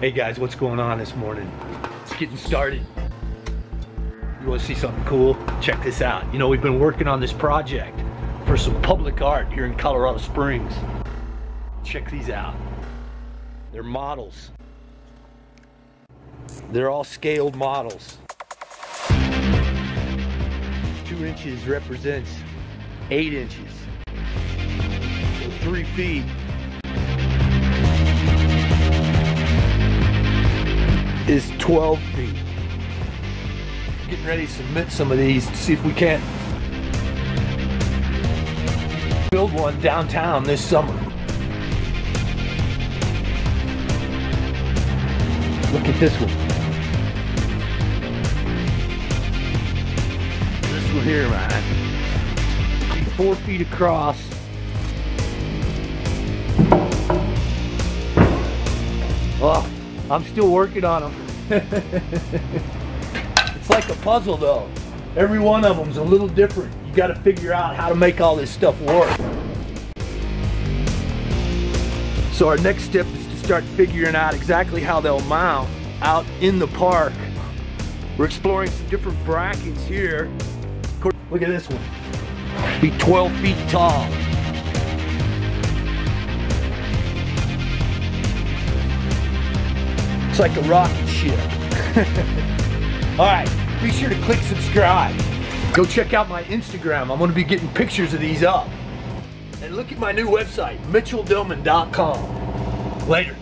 Hey guys, what's going on this morning? It's getting started. You wanna see something cool? Check this out. You know, we've been working on this project for some public art here in Colorado Springs. Check these out. They're models. They're all scaled models. Two inches represents eight inches. So three feet is 12 feet. Getting ready to submit some of these to see if we can't build one downtown this summer. Look at this one. This one here, man. Four feet across. Oh, I'm still working on them. it's like a puzzle though. Every one of them's a little different. You got to figure out how to make all this stuff work. So our next step is to start figuring out exactly how they'll mount out in the park. We're exploring some different brackets here. Look at this one. Be 12 feet tall. It's like a rocket ship. All right, be sure to click subscribe. Go check out my Instagram. I'm gonna be getting pictures of these up. And look at my new website, mitchelldillman.com. Later.